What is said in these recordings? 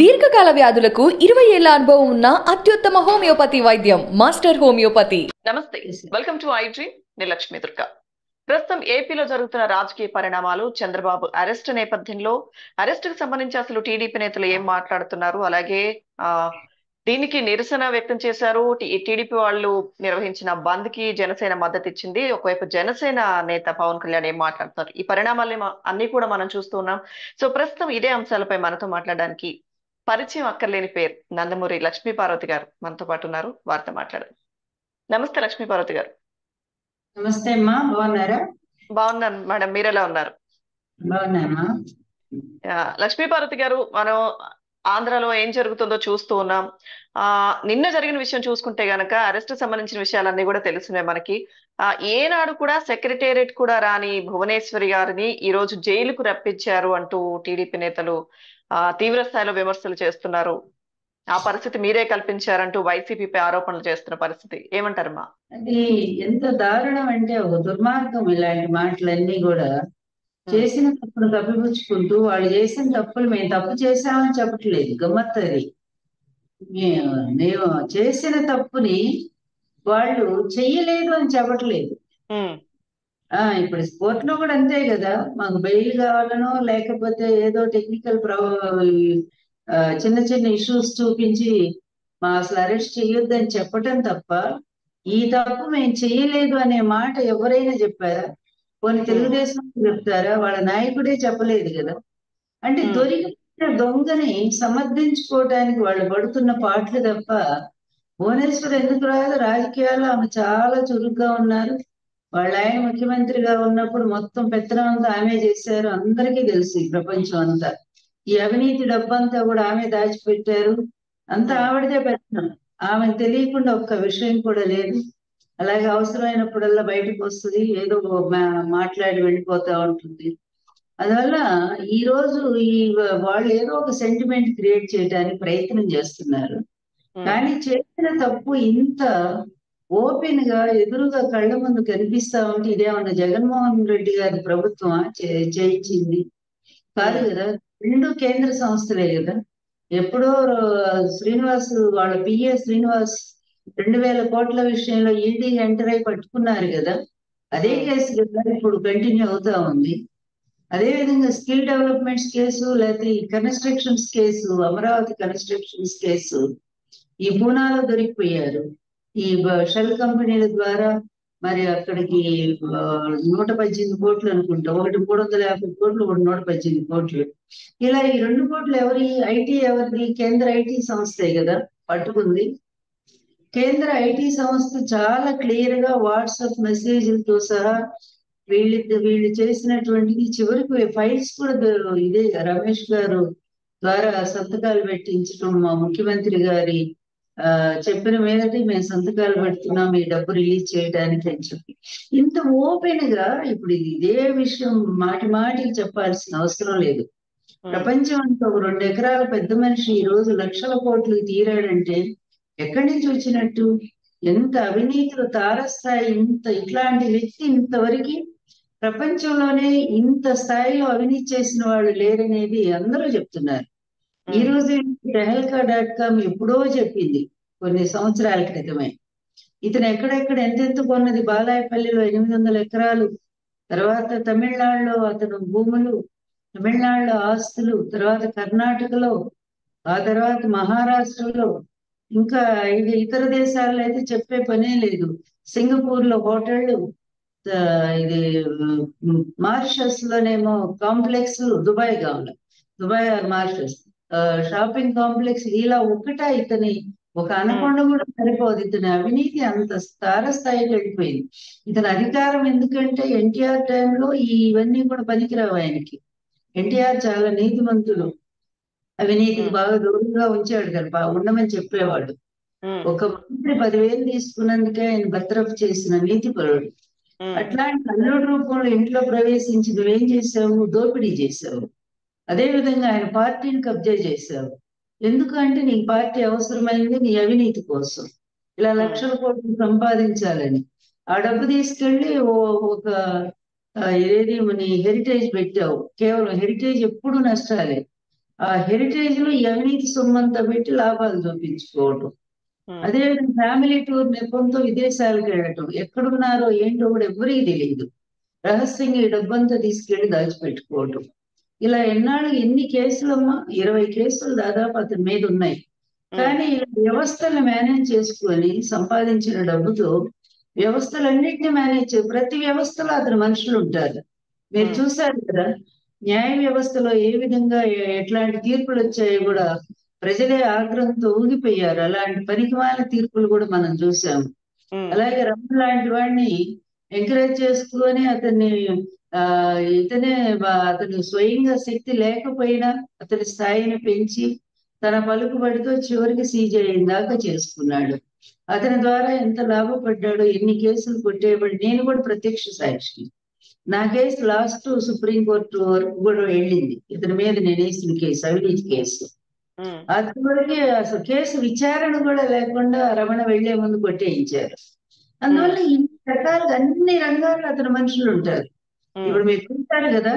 దీర్ఘకాల వ్యాధులకు ఇరవై ఏళ్ళ అనుభవం ఉన్న అత్యుత్తమ హోమియోపతి వైద్యం మాస్టర్ హోమియోపతి. నమస్తే. వెల్కమ్ టు ఐడ్రీ నిలక్ష్మి దుర్గా. ప్రస్తుతం ఏపీలో జరుగుతున్న రాజకీయ పరిణామాలు చంద్రబాబు అరెస్ట్ నేపథ్యంలో అరెస్ట్కు సంబంధించి అసలు టీడీపీ నేతలు ఏం మాట్లాడుతున్నారు? అలాగే ఆ దీనికి నిరసన వ్యక్తం చేశారు టీడీపీ వాళ్ళు నిర్వహించిన బంద్కి జనసేన మద్దతు ఇచ్చింది. ఒకవైపు జనసేన నేత పవన్ కళ్యాణ్ ఏం మాట్లాడుతున్నారు? ఈ పరిణామాల్ని అన్ని కూడా మనం చూస్తూ ఉన్నాం. సో ప్రస్తుతం ఇదే అంశాలపై మనతో మాట్లాడడానికి పరిచయం అక్కర్లేని పేరు నందమూరి లక్ష్మీ పార్వతి గారు మనతో పాటు ఉన్నారు. వారితో మాట్లాడారు నమస్తే లక్ష్మీ పార్వతి గారు. నమస్తే అమ్మా బాగున్నారా? బాగున్నాను మేడం మీరు ఎలా ఉన్నారు బాగున్నామ్మా ఆ, లక్ష్మీ పార్వతి గారు మనం ఆంధ్రాలో ఏం జరుగుతుందో చూస్తూ ఉన్నాం. ఆ నిన్న జరిగిన విషయం చూసుకుంటే గనక అరెస్ట్ సంబంధించిన విషయాలన్నీ కూడా తెలిసినాయి మనకి. ఆ ఏనాడు కూడా సెక్రటేరియట్ కూడా రాని భువనేశ్వరి గారిని ఈ రోజు జైలుకు రప్పించారు అంటూ టీడీపీ నేతలు ఆ తీవ్ర స్థాయిలో విమర్శలు చేస్తున్నారు. ఆ పరిస్థితి మీరే కల్పించారంటూ వైసీపీపై ఆరోపణలు చేస్తున్న పరిస్థితి. ఏమంటారమ్మా? అది ఎంత దారుణం అంటే ఒక దుర్మార్గం ఇలాంటి మాటలన్నీ కూడా. చేసిన తప్పును కప్పిపుచ్చుకుంటూ వాళ్ళు చేసిన తప్పులు మేము తప్పు చేశామని చెప్పట్లేదు గమ్మత్తు అది మేము చేసిన తప్పుని వాళ్ళు చెయ్యలేదు అని చెప్పట్లేదు. ఆ. ఇప్పుడు స్పోర్ట్లో కూడా అంతే కదా మాకు బెయిల్ కావాలనో లేకపోతే ఏదో టెక్నికల్ చిన్న చిన్న ఇష్యూస్ చూపించి మా అసలు అరెస్ట్ చేయొద్దని చెప్పటం తప్ప ఈ తప్పు మేము చేయలేదు అనే మాట ఎవరైనా చెప్పారా? కొన్ని తెలుగుదేశం చెప్తారా? వాళ్ళ నాయకుడే చెప్పలేదు కదా. అంటే. దొరికిన దొంగని సమర్థించుకోవడానికి వాళ్ళు పడుతున్న పాటలు తప్ప భువనేశ్వర్ ఎందుకు రాదు? రాజకీయాల్లో ఆమె చాలా చురుగ్గా ఉన్నారు. వాళ్ళ ఆయన ముఖ్యమంత్రిగా ఉన్నప్పుడు మొత్తం పెత్తనం అంతా ఆమె చేశారు. అందరికీ తెలుసు ఈ ప్రపంచం అంతా. ఈ అవినీతి డబ్బంతా కూడా ఆమె దాచిపెట్టారు. అంతా ఆవిడదే పెత్తనం. ఆమె తెలియకుండా ఒక్క విషయం కూడా లేదు. అలాగే అవసరమైనప్పుడల్లా బయటకు వస్తుంది ఏదో మా- మాట్లాడి వెళ్ళిపోతా ఉంటుంది. అందువల్ల ఈ రోజు ఈ వాళ్ళు ఏదో ఒక సెంటిమెంట్ క్రియేట్ చేయడానికి ప్రయత్నం చేస్తున్నారు. కానీ చేసిన తప్పు ఇంత ఓపెన్గా ఎదురుగా కళ్ళ ముందు కనిపిస్తా ఉంటే ఇదేమన్నా జగన్మోహన్ రెడ్డి గారి ప్రభుత్వం చేయించింది. కాదు కదా రెండు కేంద్ర సంస్థలే కదా. ఎప్పుడో శ్రీనివాస్ వాళ్ళ పిఏ శ్రీనివాస్ రెండు వేల కోట్ల విషయంలో ఈడీ ఎంటర్ అయి పట్టుకున్నారు కదా అదే కేసు కదా ఇప్పుడు కంటిన్యూ అవుతా ఉంది. అదే విధంగా స్కిల్ డెవలప్మెంట్స్ కేసు లేకపోతే ఈ constructions case Amaravati constructions case ఈ పూనాలో దొరికిపోయారు. ఈ షెల్ కంపెనీల ద్వారా మరి అక్కడికి నూట పద్దెనిమిది కోట్లు అనుకుంటా ఒకటి మూడు వందల యాభై కోట్లు ఒకటి నూట పద్దెనిమిది కోట్లు. ఇలా ఈ రెండు కోట్లు ఎవరి ఐటీ ఎవరిది కేంద్ర ఐటీ సంస్థే కదా పట్టుకుంది. కేంద్ర ఐటీ సంస్థ చాలా క్లియర్గా వాట్సాప్ మెసేజ్లతో సహా వీళ్ళు వీళ్ళు చేసినటువంటిది చివరికి ఫైల్స్ కూడా ఇదే రమేష్ గారు ద్వారా సంతకాలు పెట్టించడం మా ముఖ్యమంత్రి గారి ఆ చెప్పిన మీదటి మేము సంతకాలు పెడుతున్నాం ఈ డబ్బు రిలీజ్ చేయడానికి అని చెప్పి. ఇంత ఓపెన్గా ఇప్పుడు ఇది విషయం మాటి మాటికి చెప్పాల్సిన అవసరం లేదు. ప్రపంచం అంతా రెండు ఎకరాల పెద్ద మనిషి ఈ రోజు లక్షల కోట్లు తీరాడంటే ఎక్కడి నుంచి వచ్చినట్టు? ఎంత అవినీతిలో తారస్థాయి ఇంత ఇట్లాంటి వ్యక్తి ఇంతవరకు ప్రపంచంలోనే ఇంత స్థాయిలో అవినీతి చేసిన వాళ్ళు లేరనేది అందరూ చెప్తున్నారు. ఈ రోజు టెహల్కా డాట్ కామ్ ఎప్పుడో చెప్పింది కొన్ని సంవత్సరాల క్రితమే. ఇతను ఎక్కడెక్కడ ఎంతెంత కొన్నది? బాలాయపల్లిలో ఎనిమిది వందల ఎకరాలు. తర్వాత తమిళనాడులో అతను భూములు తమిళనాడులో ఆస్తులు తర్వాత కర్ణాటకలో ఆ తర్వాత మహారాష్ట్రలో ఇంకా ఇది ఇతర దేశాల్లో అయితే చెప్పే పనే లేదు. సింగపూర్లో హోటళ్ళు ఇది మారిషస్ లోనేమో కాంప్లెక్స్ దుబాయ్ కావాలి. Dubai Mauritius. షాపింగ్ కాంప్లెక్స్ ఇలా ఒక్కటా ఇతని ఒక అనకొండ కూడా సరిపోదు. ఇతని అవినీతి అంత స్థాయికి వెళ్ళిపోయింది. ఇతని అధికారం ఎందుకంటే ఎన్టీఆర్ టైంలో ఇవన్నీ కూడా పనికిరావు ఆయనకి. ఎన్టీఆర్ చాలా నీతిమంతుడు. అవినీతికి. బాగా దూరంగా ఉంచాడు కదా బాగా ఉండమని చెప్పేవాడు ఒక మంత్రి పదివేలు తీసుకున్నందుకే ఆయన బర్తరఫ్ చేసిన నీతిపరుడు. ఉమ్, అట్లాంటి అల్లుడు రూపంలో ఇంట్లో ప్రవేశించి నువ్వేం చేసావు దోపిడీ చేసావు అదే విధంగా ఆయన పార్టీని కబ్జా చేశావు. ఎందుకంటే నీ పార్టీ అవసరమైంది నీ అవినీతి కోసం. ఇలా లక్షల కోట్లు సంపాదించాలని. ఆ డబ్బు తీసుకెళ్ళి ఓ- ఒక ఏది నీ హెరిటేజ్ పెట్టావు. కేవలం హెరిటేజ్ ఎప్పుడు నష్టాలే. ఆ హెరిటేజ్లో అవినీతి సొమ్మంతా పెట్టి లాభాలు చూపించుకోవటం. అదే ఫ్యామిలీ టూర్ నెపంతో విదేశాలకు వెళ్ళటం. ఎక్కడున్నారో ఏంటో కూడా ఎవరికీ తెలియదు. రహస్యంగా ఈ డబ్బంతా తీసుకెళ్ళి దాచిపెట్టుకోవటం. ఇలా ఎన్నాళ్ళు ఎన్ని కేసులమ్మా? ఇరవై కేసులు దాదాపు అతని మీద ఉన్నాయి. కానీ ఇలా వ్యవస్థలను మేనేజ్ చేసుకొని సంపాదించిన డబ్బుతో వ్యవస్థలన్నింటినీ మేనేజ్ ప్రతి వ్యవస్థలో అతని మనుషులు ఉంటారు. మీరు. చూసారు కదా న్యాయ వ్యవస్థలో ఏ విధంగా ఎట్లాంటి తీర్పులు వచ్చాయో కూడా ప్రజలే ఆగ్రహంతో ఊగిపోయారు. అలాంటి పనికిమాల తీర్పులు కూడా మనం చూసాము అలాగే రమణ లాంటి వాడిని ఎంకరేజ్ చేసుకొని అతన్ని ఆ ఇతనే అతను స్వయంగా శక్తి లేకపోయినా అతని స్థాయిని పెంచి తన పలుకుబడితో చివరికి సీజ్ దాకా చేసుకున్నాడు. అతని ద్వారా ఎంత లాభపడ్డాడో ఎన్ని కేసులు కొట్టేయబడి నేను కూడా ప్రత్యక్ష సాక్షి. నా కేసు లాస్ట్ సుప్రీంకోర్టు వరకు కూడా వెళ్ళింది. ఇతని మీద నేను వేసిన కేసు అవినీతి కేసు. అదివరకే అసలు కేసు విచారణ కూడా లేకుండా రమణ వెళ్ళే ముందు కొట్టేయించారు. అందువల్ల ఇన్ని రకాలుగా అన్ని రంగాల్లో అతని మనుషులు ఉంటారు. ఇప్పుడు మీరు చూస్తారు కదా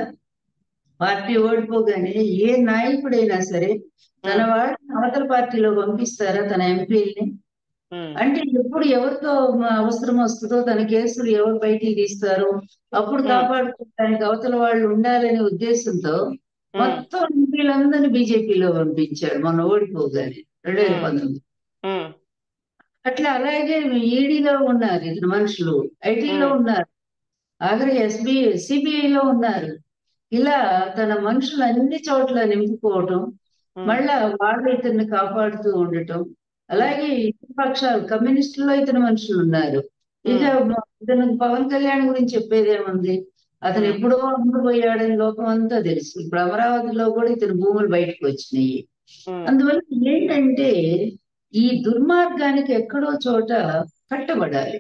పార్టీ ఓడిపోగానే ఏ నాయకుడైనా సరే తన వాడిని అవతల పార్టీలో పంపిస్తారా తన ఎంపీల్ని? అంటే ఎప్పుడు ఎవరితో అవసరం వస్తుందో తన కేసులు ఎవరు బయటికి తీస్తారో అప్పుడు. కాపాడుకోవడానికి అవతల వాళ్ళు ఉండాలనే ఉద్దేశంతో మొత్తం ఎంపీలందరినీ బీజేపీలో పంపించాడు మొన్న ఓడిపోగానే రెండు వేల. పంతొమ్మిది అట్లా అలాగే ఈడీలో ఉన్నారు ఇద్దరు మనుషులు ఐటీలో. ఉన్నారు ఆఖరి ఎస్బి సిబిఐలో ఉన్నారు ఇలా తన మనుషులు అన్ని చోట్ల నింపుకోవటం మళ్ళా వాళ్ళు ఇతన్ని కాపాడుతూ ఉండటం అలాగే ఇతర పక్షాలు కమ్యూనిస్టుల్లో ఇతని మనుషులు ఉన్నారు. ఇక ఇతను పవన్ కళ్యాణ్ గురించి చెప్పేది ఏముంది? అతను. ఎప్పుడో అమ్ముడుపోయాడని లోకం అంతా తెలుసు. ఇప్పుడు అమరావతిలో కూడా ఇతని భూములు బయటకు వచ్చినాయి. అందువల్ల ఏంటంటే ఈ దుర్మార్గానికి ఎక్కడో చోట కట్టబడాలి.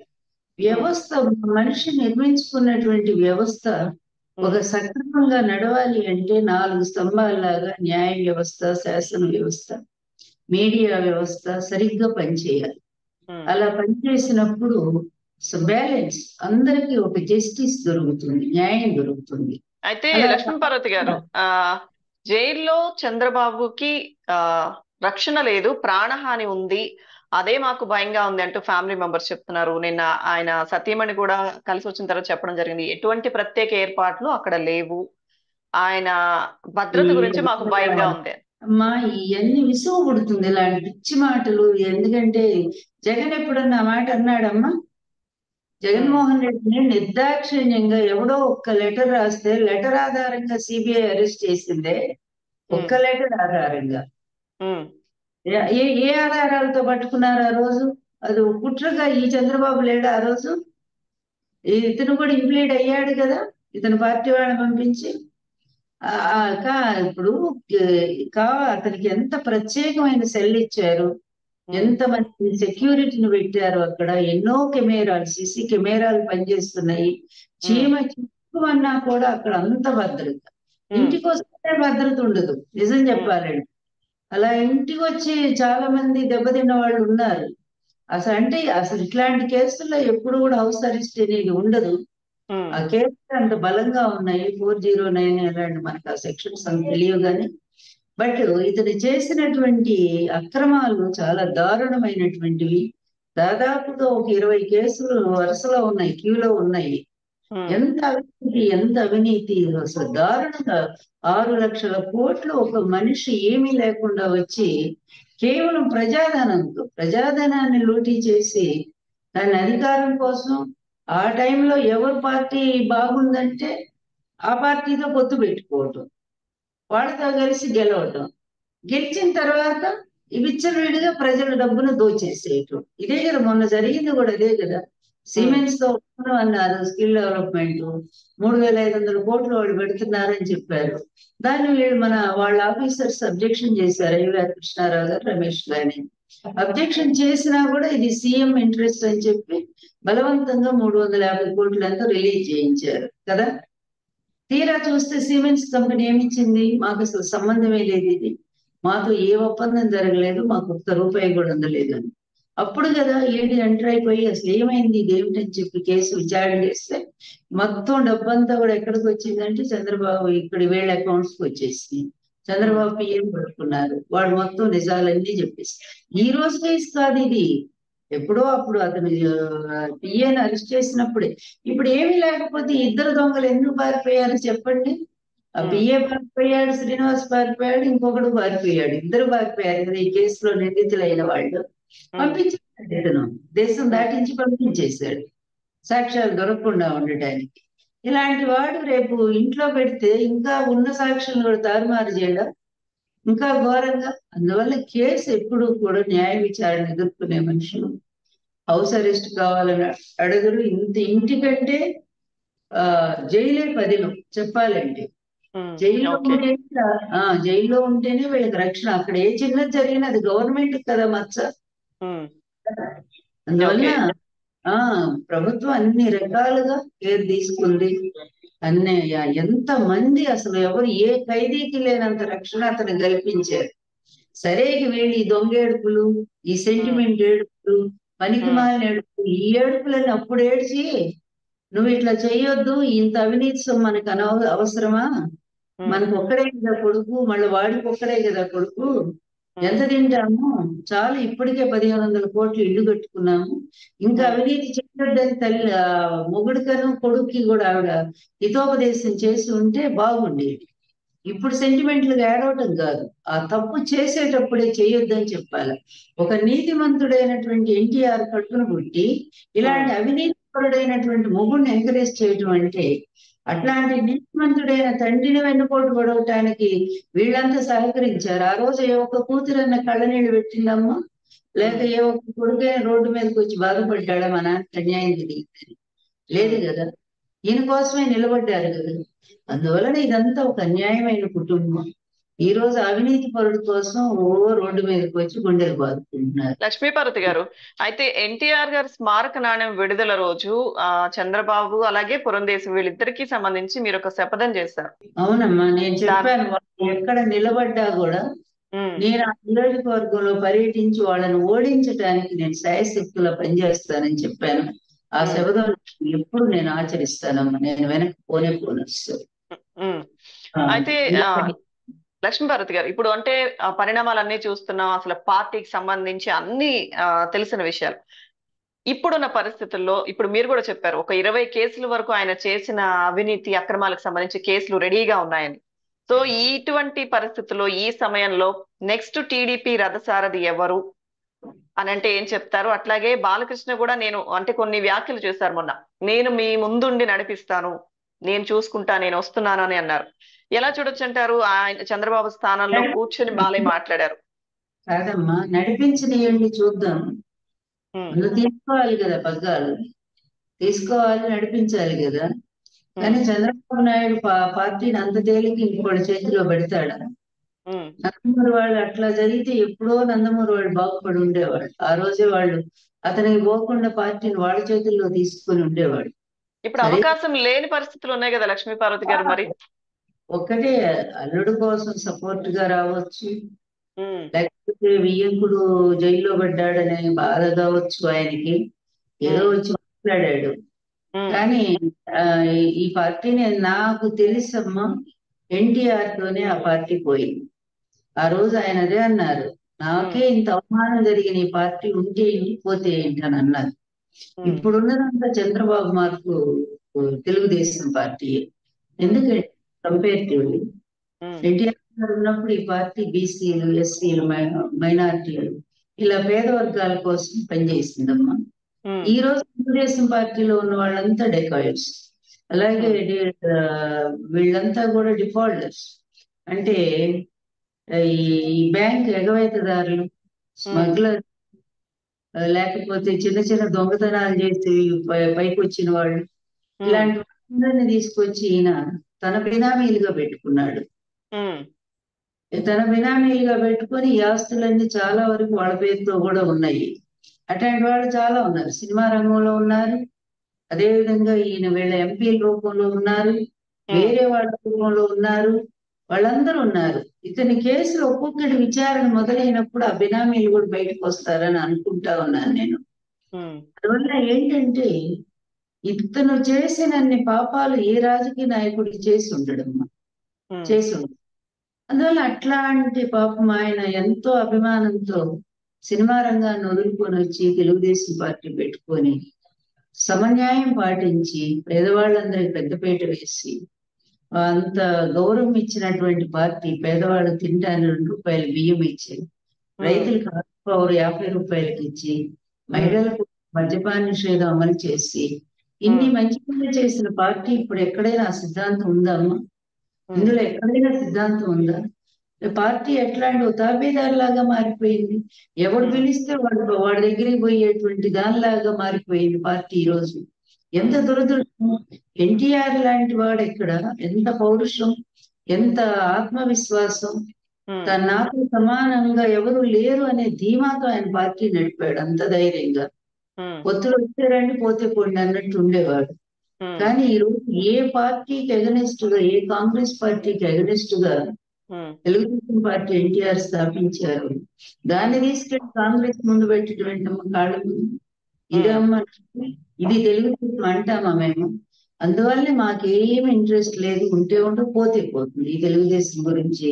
వ్యవస్థ మనిషి నిర్మించుకున్నటువంటి వ్యవస్థ ఒక సక్రమంగా నడవాలి అంటే నాలుగు స్తంభాల్లాగా న్యాయ వ్యవస్థ శాసన వ్యవస్థ మీడియా వ్యవస్థ సరిగ్గా పనిచేయాలి ఉమ్. అలా పనిచేసినప్పుడు బ్యాలెన్స్ అందరికీ ఒక జస్టిస్ దొరుకుతుంది న్యాయం దొరుకుతుంది. అయితే అలా- లక్ష్మీ పార్వతి గారు ఆ జైల్లో చంద్రబాబుకి ఆ రక్షణ లేదు ప్రాణహాని ఉంది అదే మాకు భయంగా ఉంది అంటూ ఫ్యామిలీ మెంబర్స్ చెప్తున్నారు. నిన్న ఆయన సతీమణి కూడా కలిసి వచ్చిన తర్వాత చెప్పడం జరిగింది. ఎటువంటి ప్రత్యేక ఏర్పాట్లు అక్కడ లేవు. ఆయన భద్రత గురించి మాకు భయంగా ఉంది. అమ్మా ఇవన్నీ విసుగు పుడుతుంది ఇలాంటి పిచ్చి మాటలు. ఎందుకంటే జగన్ ఎప్పుడన్నా మాట అన్నాడమ్మా? జగన్మోహన్ రెడ్డిని నిర్దాక్షిణ్యంగా ఎవడో ఒక్క లెటర్ రాస్తే లెటర్ ఆధారంగా సిబిఐ అరెస్ట్ చేసిందే ఒక్క లెటర్ ఆధారంగా. ఏ- ఏ ఆధారాలతో పట్టుకున్నారు ఆ రోజు? అది కుట్రగా ఈ చంద్రబాబు లేడు ఆ రోజు? ఇతను కూడా ఇంప్లీడ్ అయ్యాడు కదా? ఇతను పార్టీ వాళ్ళని పంపించి? ఇప్పుడు కా అతనికి ఎంత ప్రత్యేకమైన సెల్ ఇచ్చారు? ఎంత మంది సెక్యూరిటీని పెట్టారు అక్కడ? ఎన్నో కెమెరాలు సిసి కెమెరాలు పనిచేస్తున్నాయి. చీమ చిక్కుమన్నా కూడా అక్కడ అంత భద్రత. ఇంటికి వస్తే భద్రత ఉండదు. నిజం చెప్పాలండి అలా ఇంటికి వచ్చి చాలా మంది దెబ్బతిన్న వాళ్ళు ఉన్నారు. అసలు అంటే అసలు ఇట్లాంటి కేసుల్లో ఎప్పుడు కూడా హౌస్ అరెస్ట్ అనేది ఉండదు. ఆ కేసులు అంత బలంగా ఉన్నాయి ఫోర్ జీరో నైన్ అలాంటి మనకు ఆ సెక్షన్స్ అంత తెలియవు కానీ బట్ ఇతను చేసినటువంటి అక్రమాలు చాలా దారుణమైనటువంటివి. దాదాపుగా ఒక ఇరవై కేసులు వరుసలో ఉన్నాయి క్యూలో ఉన్నాయి. ఎంత అవినీతి ఎంత అవినీతి అసలు దారుణంగా. ఆరు లక్షల కోట్లు ఒక మనిషి ఏమీ లేకుండా వచ్చి కేవలం ప్రజాధనంతో ప్రజాధనాన్ని లూటీ చేసి దాని అధికారం కోసం ఆ టైంలో ఎవరి పార్టీ బాగుందంటే ఆ పార్టీతో పొత్తు పెట్టుకోవటం వాళ్ళతో కలిసి గెలవటం గెలిచిన తర్వాత విచ్చలవిడిగా ప్రజల డబ్బును దోచేసేయటం. ఇదే కదా మొన్న జరిగింది కూడా ఇదే కదా. సిమెంట్స్తో ఒప్పందం అన్నారు స్కిల్ డెవలప్మెంట్. మూడు వేల ఐదు వందల కోట్లు వాళ్ళు పెడుతున్నారని చెప్పారు. దాన్ని వీళ్ళు మన వాళ్ళ ఆఫీసర్స్ అబ్జెక్షన్ చేశారు అయ్యగారు కృష్ణారావు గారు రమేష్ గారిని అబ్జెక్షన్ చేసినా కూడా ఇది సీఎం ఇంట్రెస్ట్ అని చెప్పి బలవంతంగా మూడు వందల యాభై కోట్లు ఎంతో రిలీజ్ చేయించారు కదా? తీరా చూస్తే సిమెంట్స్ కంపెనీ ఏమిచ్చింది? మాకు అసలు సంబంధమే లేదు ఇది. మాతో ఏ ఒప్పందం జరగలేదు మాకు ఒక్క రూపాయి కూడా అందలేదు అని అప్పుడు కదా ఏడు ఎంటర్ అయిపోయి అసలు ఏమైంది ఇది ఏమిటని చెప్పి కేసు విచారణ చేస్తే మొత్తం డబ్బంతా కూడా ఎక్కడికి వచ్చిందంటే చంద్రబాబు ఇక్కడ వీళ్ళ అకౌంట్స్కి వచ్చేసింది. చంద్రబాబు పిఎం పట్టుకున్నారు? వాడు మొత్తం నిజాలన్నీ చెప్పేసి. ఈ రోజు కేసు కాదు ఇది. ఎప్పుడో అప్పుడు అతను పిఏని అరెస్ట్ చేసినప్పుడే. ఇప్పుడు ఏమీ లేకపోతే ఇద్దరు దొంగలు ఎందుకు పారిపోయారు చెప్పండి. ఆ. పిఏ పారిపోయాడు శ్రీనివాస్ పారిపోయాడు ఇంకొకడు పారిపోయాడు. ఇద్దరు పారిపోయారు కదా ఈ కేసులో నిందితులైన వాళ్ళు. పంపించేశాడు ఇతను. దేశం దాటించి పంపించేశాడు. సాక్ష్యాలు దొరకకుండా ఉండటానికి. ఇలాంటి వాడు రేపు ఇంట్లో పెడితే ఇంకా ఉన్న సాక్ష్యాలు కూడా తారుమారు చేయడం? ఇంకా ఘోరంగా? అందువల్ల కేసు ఎప్పుడు కూడా న్యాయ విచారణ ఎదుర్కొనే మనుషులు హౌస్ అరెస్ట్ కావాలని అడగరు. ఇంత ఇంటికంటే ఆ జైలే పదిలం చెప్పాలంటే. జైల్లో ఆ జైల్లో ఉంటేనే వీళ్ళకి రక్షణ. అక్కడ ఏ చిన్నది జరిగినా అది గవర్నమెంట్ కదా మచ్చ. అందువల్ల ఆ ప్రభుత్వం అన్ని రకాలుగా కేర్ తీసుకుంది. అన్ని ఎంత మంది అసలు ఎవరు ఏ ఖైదీకి లేనంత రక్షణ అతను కల్పించారు. సరే వీళ్ళు ఈ దొంగ ఏడుపులు ఈ సెంటిమెంట్ ఏడుపులు పనికి మాలిన ఏడుపులు ఈ ఏడుపులని అప్పుడు ఏడ్చి నువ్వు ఇట్లా చెయ్యొద్దు ఇంత అవినీతి మనకు అనవ అవసరమా? మనకు ఒక్కడే కదా కొడుకు మళ్ళీ వాడికి ఒక్కడే కదా కొడుకు ఎంత తింటాము చాలు ఇప్పటికే పదిహేను వందల కోట్లు ఇల్లు కట్టుకున్నాము. ఇంకా అవినీతి చేయొద్దని తల్లి మొగుడికను కొడుక్కి కూడా ఆవిడ హితోపదేశం చేసి ఉంటే బాగుండేది. ఇప్పుడు సెంటిమెంట్లు ఏడవటం కాదు. ఆ తప్పు చేసేటప్పుడే చేయొద్దని చెప్పాలి. ఒక నీతిమంతుడైనటువంటి ఎన్టీఆర్ కట్టును పుట్టి ఇలాంటి అవినీతిపరుడైనటువంటి మొగుడిని ఎంకరేజ్ చేయటం అంటే అట్లాంటి నీతిమంతుడైన తండ్రిని వెన్నుపోటు పడవటానికి వీళ్ళంతా సహకరించారు. ఆ రోజు ఏ ఒక్క కూతురన్న కళ్ళనీళ్ళు పెట్టిందమ్మా? లేక ఏ ఒక్క కొడుకైన రోడ్డు మీదకి వచ్చి బాధపడ్డాడా మా నాన్న అన్యాయం జరిగిందని? లేదు కదా. ఈయన కోసమే నిలబడ్డారు కదా. అందువలన ఇదంతా ఒక అన్యాయమైన కుటుంబం. ఈ రోజు అవినీతి పరుడు కోసం ఓ రోడ్డు మీదకి వచ్చి గుండెలు బాదుకుంటున్నారు లక్ష్మీపార్వతి గారు అయితే ఎన్టీఆర్ గారి స్మారక నాణ్యం విడుదల రోజు ఆ చంద్రబాబు అలాగే పురంధేశం వీళ్ళిద్దరికీ సంబంధించి మీరు ఒక శపథం చేశారు అవునమ్మా నేను చెప్పాను ఎక్కడ నిలబడ్డా కూడా నేను ఆ నియోజకవర్గంలో పర్యటించి వాళ్ళని ఓడించడానికి నేను శాయశక్తులా పనిచేస్తానని చెప్పాను ఆ. శబదం ఎప్పుడు నేను ఆచరిస్తానమ్మా నేను వెనక్కి పోనే పోను అస్సలు. ఉమ్. ఆ, అయితే ఆ, గారు ఇప్పుడు అంటే పరిణామాలన్నీ చూస్తున్నాం. అసలు పార్టీకి సంబంధించి అన్ని తెలిసిన విషయాలు. ఇప్పుడున్న పరిస్థితుల్లో ఇప్పుడు మీరు కూడా చెప్పారు ఒక ఇరవై కేసుల వరకు ఆయన చేసిన అవినీతి అక్రమాలకు సంబంధించి కేసులు రెడీగా ఉన్నాయని. సో ఇటువంటి పరిస్థితుల్లో ఈ సమయంలో నెక్స్ట్ టీడీపీ రథసారథి ఎవరు? అని అంటే ఏం చెప్తారు? అట్లాగే బాలకృష్ణ కూడా నేను అంటే కొన్ని వ్యాఖ్యలు చేశారు మొన్న. నేను మీ ముందుండి నడిపిస్తాను. నేను చూసుకుంటా నేను వస్తున్నాను అని అన్నారు. ఎలా చూడొచ్చు అంటారు ఆయన చంద్రబాబు స్థానంలో కూర్చొని బాలయ్య మాట్లాడారు. కాదమ్మా నడిపించనియండి చూద్దాం. ముందు తీసుకోవాలి కదా పగ్గాలు. తీసుకోవాలి నడిపించాలి కదా. కానీ చంద్రబాబు నాయుడు పార్టీని అంత తేలిక ఇంకోటి చేతిలో పెడతాడా? నందమూరి వాళ్ళు అట్లా జరిగితే ఎప్పుడో నందమూరి వాళ్ళు బాగుపడి ఉండేవాడు. ఆ రోజే వాళ్ళు అతనికి పోకుండా పార్టీని వాళ్ళ చేతుల్లో తీసుకొని ఉండేవాడు. ఇప్పుడు. అవకాశం లేని పరిస్థితులు ఉన్నాయి కదా లక్ష్మీ పార్వతి గారు మరి? ఒక్కటే అల్లుడు కోసం సపోర్ట్గా రావచ్చు. లేకపోతే వియ్యంకుడు జైల్లో పడ్డాడనే బాధ కావచ్చు ఆయనకి. ఏదో వచ్చి మాట్లాడాడు. కానీ ఈ- పార్టీని నాకు తెలుసమ్మా ఎన్టీఆర్ తోనే ఆ పార్టీ పోయింది. ఆ రోజు ఆయన అదే అన్నారు నాకే ఇంత అవమానం జరిగిన ఈ పార్టీ ఉంటే ఏంటి పోతే ఏంటి అని అన్నారు ఇప్పుడున్నదంతా చంద్రబాబు మార్కు తెలుగుదేశం పార్టీ ఎందుకంటే కంపేరిటివ్లీ ఎన్టీఆర్ గారు ఉన్నప్పుడు ఈ పార్టీ బీసీలు ఎస్సీలు మైనారిటీలు ఇలా పేద వర్గాల కోసం పనిచేసిందమ్మా. ఈ రోజు తెలుగుదేశం పార్టీలో ఉన్న వాళ్ళంతా డెకాయిడ్స్. అలాగే వీళ్ళంతా కూడా డిఫాల్టర్స్. అంటే ఈ బ్యాంక్ ఎగవేతదారులు స్మగ్లర్ లేకపోతే చిన్న చిన్న దొంగతనాలు చేసి పైకి వచ్చిన వాళ్ళు ఇలాంటి వాళ్ళందరినీ తీసుకొచ్చి ఈయన తన బినామీలుగా పెట్టుకున్నాడు. తన బినామీలుగా పెట్టుకొని ఈ ఆస్తులన్నీ చాలా వరకు వాళ్ళ పేరుతో కూడా ఉన్నాయి. అట్లాంటి వాళ్ళు చాలా ఉన్నారు. సినిమా రంగంలో ఉన్నారు. అదే విధంగా ఈయన వీళ్ళ ఎంపీల రూపంలో ఉన్నారు. వేరే వాళ్ళ రూపంలో ఉన్నారు. వాళ్ళందరూ ఉన్నారు. ఇతని కేసులు ఒక్కొక్కటి విచారణ మొదలైనప్పుడు ఆ బినామీలు కూడా బయటకు వస్తారని అనుకుంటా ఉన్నాను నేను. అందువల్ల ఏంటంటే ఇతను చేసినన్ని పాపాలు ఏ రాజకీయ నాయకుడికి చేసి ఉండడమ్మా చేసి ఉండడు. అందువల్ల అట్లాంటి పాపం ఆయన ఎంతో అభిమానంతో సినిమా రంగాన్ని వదులుకొని వచ్చి తెలుగుదేశం పార్టీ పెట్టుకొని సమన్యాయం పాటించి పేదవాళ్ళందరికి పెద్దపీట వేసి అంత గౌరవం ఇచ్చినటువంటి పార్టీ పేదవాళ్ళు తినడానికి రెండు రూపాయలు బియ్యం ఇచ్చి రైతులకు పవర్ యాభై రూపాయలకి ఇచ్చి మహిళలకు మద్యపాన నిషేధం అమలు చేసి ఇన్ని మంచి పనులు చేసిన పార్టీ ఇప్పుడు ఎక్కడైనా సిద్ధాంతం ఉందమ్మా ఇందులో ఎక్కడైనా సిద్ధాంతం ఉందా? పార్టీ ఎట్లాంటి తాబేదారు లాగా మారిపోయింది. ఎవడు పిలిస్తే వాడు వాడి దగ్గరికి పోయేటువంటి దానిలాగా మారిపోయింది పార్టీ ఈ రోజు ఎంత దురదృష్టం ఎన్టీఆర్ లాంటి వాడు ఇక్కడ ఎంత పౌరుషం ఎంత ఆత్మవిశ్వాసం. తన నాకు సమానంగా ఎవరు లేరు అనే ధీమాతో ఆయన పార్టీ నడిపాడు అంత ధైర్యంగా. ఒత్తులు వచ్చారండి పోతే పోండి అన్నట్టు ఉండేవాడు. కానీ ఈ రోజు ఏ పార్టీకి ఎగనెస్ట్గా ఏ కాంగ్రెస్ పార్టీకి ఎగనెస్ట్గా తెలుగుదేశం పార్టీ ఎన్టీఆర్ స్థాపించారు. దాన్ని తీసుకెళ్ళి కాంగ్రెస్ ముందు పెట్టేటువంటి కాళ్ళ ఇదమ్మా ఇది తెలుగుదేశం అంటామా మేము? అందువల్లనే మాకేం ఇంట్రెస్ట్ లేదు ఉంటే ఉంటే పోతే పోతుంది. ఈ తెలుగుదేశం గురించి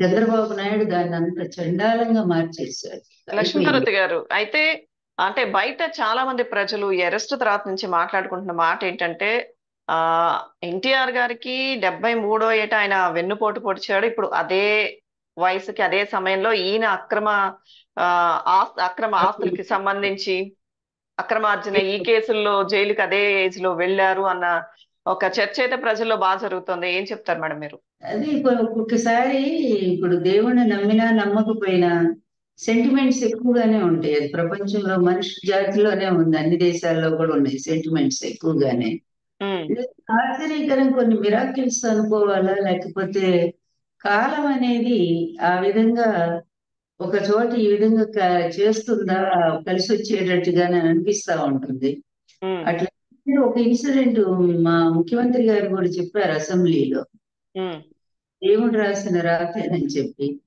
చంద్రబాబు నాయుడు దాన్ని అంత చండాలంగా మార్చేశాడు. లక్ష్మీకరతి గారు అయితే అంటే బయట చాలా మంది ప్రజలు ఈ అరెస్ట్ తర్వాత నుంచి మాట్లాడుకుంటున్న మాట ఏంటంటే ఆ ఎన్టీఆర్ గారికి డెబ్బై మూడో ఏట ఆయన వెన్నుపోటు పొడిచాడు. ఇప్పుడు అదే వయసుకి అదే సమయంలో ఈయన అక్రమ ఆ అక్రమ ఆస్తులకి సంబంధించి అక్రమార్జన ఈ కేసుల్లో జైలుకి అదే ఏజ్లో వెళ్ళారు అన్న ఒక చర్చ అయితే ప్రజల్లో బాగా జరుగుతుంది. ఏం చెప్తారు మేడం మీరు? అది ఒక్కొక్కసారి ఇప్పుడు దేవుణ్ణి నమ్మినా నమ్మకపోయినా సెంటిమెంట్స్ ఎక్కువగానే ఉంటాయి. అది ప్రపంచంలో మనిషి జాతిలోనే ఉంది. అన్ని దేశాల్లో కూడా ఉన్నాయి సెంటిమెంట్స్ ఎక్కువగానే. ఆశ్చర్యకరం. కొన్ని మిరాకిల్స్ అనుకోవాలా? లేకపోతే కాలం అనేది ఆ విధంగా ఒక చోట ఈ విధంగా చేస్తుందా? కలిసి వచ్చేటట్టుగానే అనిపిస్తా ఉంటుంది. అట్లా ఒక ఇన్సిడెంట్ మా ముఖ్యమంత్రి గారు కూడా చెప్పారు అసెంబ్లీలో. దేవుడు రాసిన రాతేనని చెప్పి.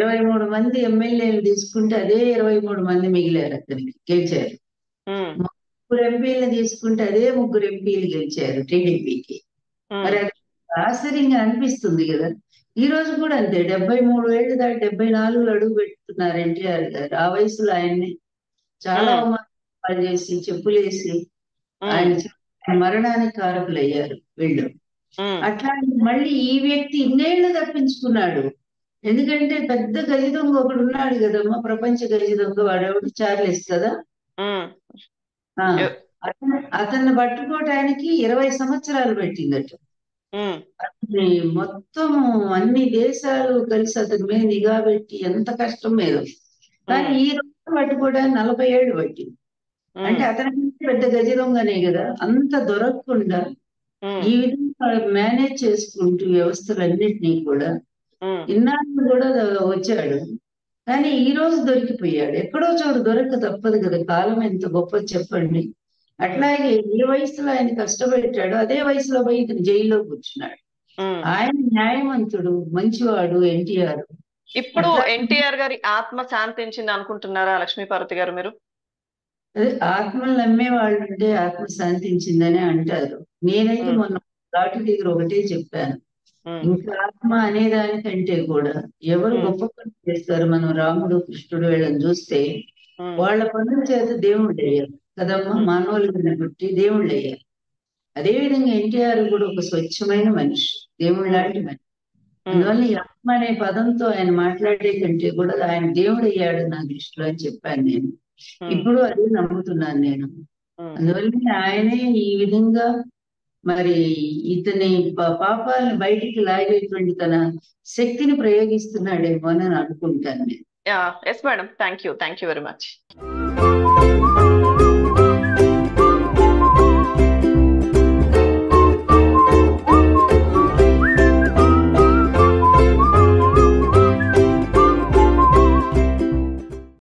ఇరవై మూడు మంది ఎమ్మెల్యేలు తీసుకుంటే అదే ఇరవై మూడు మంది మిగిలారు అతనికి గెలిచారు. ముగ్గురు ఎంపీలు తీసుకుంటే అదే ముగ్గురు ఎంపీలు గెలిచారు టీడీపీకి. మరి అది ఆశ్చర్యంగా అనిపిస్తుంది కదా. ఈ రోజు కూడా అంతే డెబ్బై మూడు ఏళ్ళు దాటి డెబ్బై నాలుగులో అడుగు పెట్టుకున్నారు ఎన్టీఆర్ గారు. ఆ వయసులో ఆయన్ని చాలా అవమానాలు చేసి చెప్పులేసి ఆయన మరణానికి కారకులయ్యారు వీళ్ళు. అట్లా మళ్ళీ ఈ వ్యక్తి ఇన్నేళ్ళు తప్పించుకున్నాడు. ఎందుకంటే పెద్ద గజ దొంగ ఒకడు ఉన్నాడు కదమ్మా ప్రపంచ గజ దొంగ వాడెవడు చార్లెస్ కదా? అతన్ని పట్టుకోవటానికి ఇరవై సంవత్సరాలు పెట్టిందట. మొత్తం అన్ని దేశాలు కలిసి అతని మీద నిఘా పెట్టి ఎంత కష్టం మీద. కానీ ఈ రోజు పట్టుకోవడానికి నలభై ఏళ్ళు పట్టింది. అంటే అతనికి పెద్ద గజదొంగనే కదా? అంత దొరకకుండా ఈ విధంగా మేనేజ్ చేసుకుంటూ వ్యవస్థలన్నిటినీ కూడా ఇన్నాళ్ళు కూడా వచ్చాడు. కానీ ఈ రోజు దొరికిపోయాడు. ఎక్కడో చోటు దొరక తప్పదు కదా. కాలం ఎంత గొప్ప చెప్పండి. అట్లాగే ఏ వయసులో ఆయన కష్టపెట్టాడు అదే వయసులో పోయి జైల్లో కూర్చున్నాడు. ఆయన న్యాయవంతుడు మంచివాడు ఎన్టీఆర్. ఇప్పుడు ఎన్టీఆర్ గారి ఆత్మ శాంతించింది అనుకుంటున్నారా లక్ష్మీపార్వతి గారు మీరు? అదే ఆత్మలు నమ్మే వాళ్ళు ఉంటే ఆత్మ శాంతించిందని అంటారు. నేనైతే మొన్న ఘాటు దగ్గర ఒకటే చెప్పాను. ఇంకా ఆత్మ అనేదానికంటే కూడా ఎవరు గొప్ప పని చేస్తారు? మనం రాముడు కృష్ణుడు వీళ్ళని చూస్తే వాళ్ళ పనుల చేత దేవుడు అయ్యారు. కదమ్మా? మానవులుగా పుట్టి దేవుళ్ళు అయ్యారు. అదేవిధంగా ఎన్టీఆర్ కూడా ఒక స్వచ్ఛమైన మనిషి దేవుడు లాంటి మనిషి. అందువల్ల ఈ ఆత్మ అనే పదంతో ఆయన మాట్లాడే కంటే కూడా ఆయన దేవుడు అయ్యాడు నా దృష్టిలో అని చెప్పాను నేను. ఇప్పుడు అదే నమ్ముతున్నాను నేను. అందువల్ల ఆయనే ఈ విధంగా మరి ఇతని పాపాలను బయటికి లాగేటువంటి తన శక్తిని ప్రయోగిస్తున్నాడేమో అని అనుకుంటాను. నేను yes madam thank you thank you very much